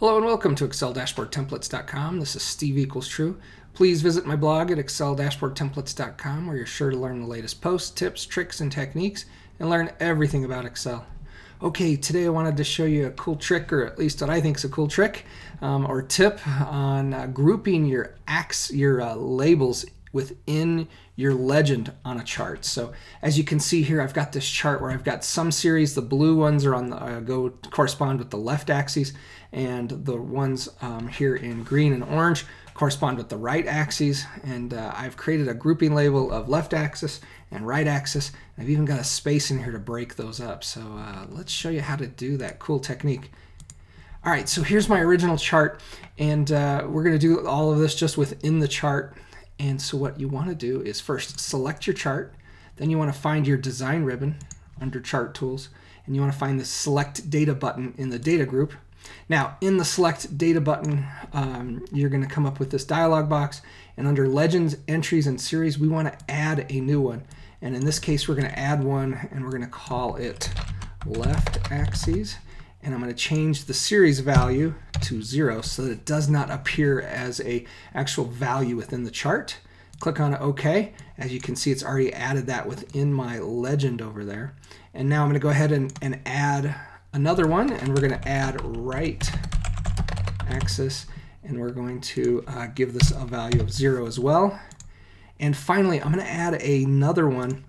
Hello and welcome to Excel-Templates.com. This is Steve Equals True. Please visit my blog at Excel-Templates.com where you're sure to learn the latest posts, tips, tricks, and techniques and learn everything about Excel. Okay, today I wanted to show you a cool trick, or at least what I think is a cool trick, um, or tip on uh, grouping your ax your uh, labels within your legend on a chart. So as you can see here, I've got this chart where I've got some series, the blue ones are on the, uh, go correspond with the left axis, and the ones um, here in green and orange correspond with the right axes. And uh, I've created a grouping label of left axis and right axis. I've even got a space in here to break those up. So uh, let's show you how to do that cool technique. All right, so here's my original chart, and uh, we're going to do all of this just within the chart. And so what you want to do is first select your chart, then you want to find your design ribbon under chart tools, and you want to find the select data button in the data group. Now in the select data button, um, you're going to come up with this dialog box and under legends, entries, and series, we want to add a new one. And in this case, we're going to add one and we're going to call it left axes and I'm going to change the series value to zero so that it does not appear as a actual value within the chart. Click on OK. As you can see, it's already added that within my legend over there. And now I'm going to go ahead and, and add another one, and we're going to add right axis, and we're going to uh, give this a value of zero as well. And finally, I'm going to add another one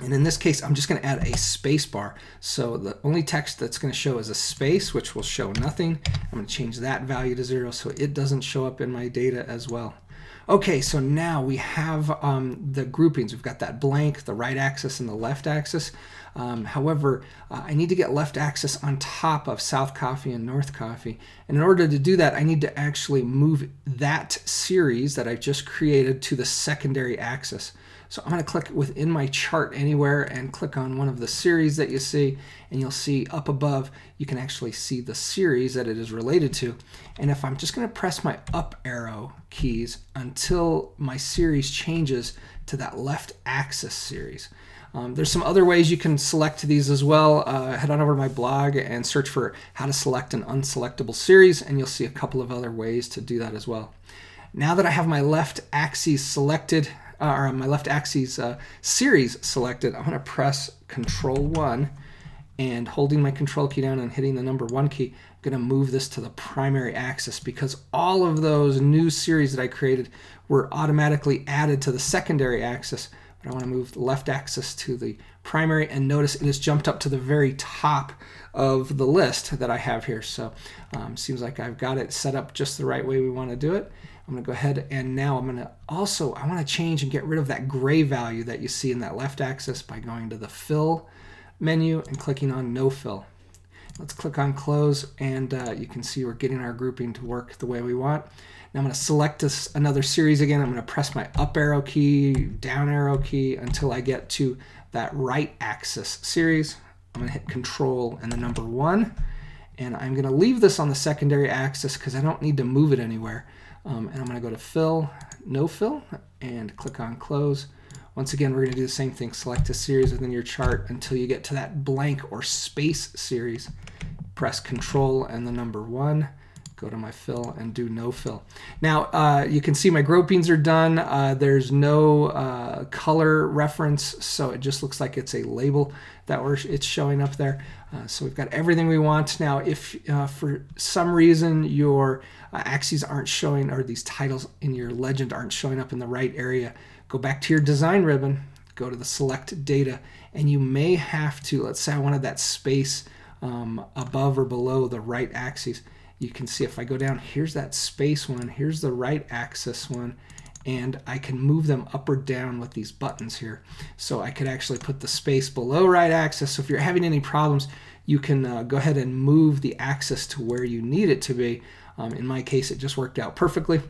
and in this case, I'm just going to add a space bar. So the only text that's going to show is a space, which will show nothing. I'm going to change that value to zero so it doesn't show up in my data as well. Okay, so now we have um, the groupings. We've got that blank, the right axis, and the left axis. Um, however, uh, I need to get left axis on top of South Coffee and North Coffee. And in order to do that, I need to actually move that series that I've just created to the secondary axis. So I'm going to click within my chart anywhere and click on one of the series that you see and you'll see up above you can actually see the series that it is related to. And if I'm just going to press my up arrow keys until my series changes to that left axis series. Um, there's some other ways you can select these as well. Uh, head on over to my blog and search for how to select an unselectable series and you'll see a couple of other ways to do that as well. Now that I have my left axis selected, uh, or my left axis uh, series selected, I'm going to press Control 1 and holding my control key down and hitting the number 1 key, I'm going to move this to the primary axis because all of those new series that I created were automatically added to the secondary axis. I want to move the left axis to the primary and notice it has jumped up to the very top of the list that I have here. So um, seems like I've got it set up just the right way we want to do it. I'm going to go ahead and now I'm going to also, I want to change and get rid of that gray value that you see in that left axis by going to the fill menu and clicking on no fill. Let's click on close and uh, you can see we're getting our grouping to work the way we want. Now I'm going to select this another series again. I'm going to press my up arrow key, down arrow key until I get to that right axis series. I'm going to hit control and the number one and I'm going to leave this on the secondary axis because I don't need to move it anywhere. Um, and I'm going to go to fill, no fill, and click on close. Once again, we're going to do the same thing. Select a series within your chart until you get to that blank or space series. Press control and the number one go to my fill and do no fill. Now uh, you can see my groupings are done. Uh, there's no uh, color reference, so it just looks like it's a label that we're, it's showing up there. Uh, so we've got everything we want. Now if uh, for some reason your uh, axes aren't showing or these titles in your legend aren't showing up in the right area, go back to your design ribbon, go to the select data, and you may have to, let's say I wanted that space um, above or below the right axis you can see if I go down, here's that space one, here's the right axis one, and I can move them up or down with these buttons here. So I could actually put the space below right axis. So if you're having any problems, you can uh, go ahead and move the axis to where you need it to be. Um, in my case, it just worked out perfectly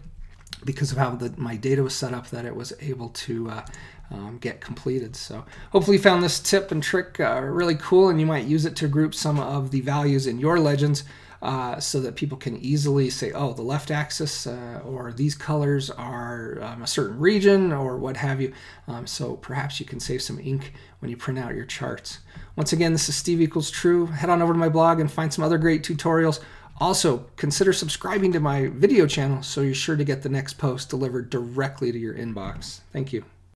because of how the, my data was set up that it was able to uh, um, get completed. So hopefully you found this tip and trick uh, really cool and you might use it to group some of the values in your legends uh, so that people can easily say, oh, the left axis uh, or these colors are um, a certain region or what have you. Um, so perhaps you can save some ink when you print out your charts. Once again, this is Steve Equals True. Head on over to my blog and find some other great tutorials Also, consider subscribing to my video channel so you're sure to get the next post delivered directly to your inbox. Thank you.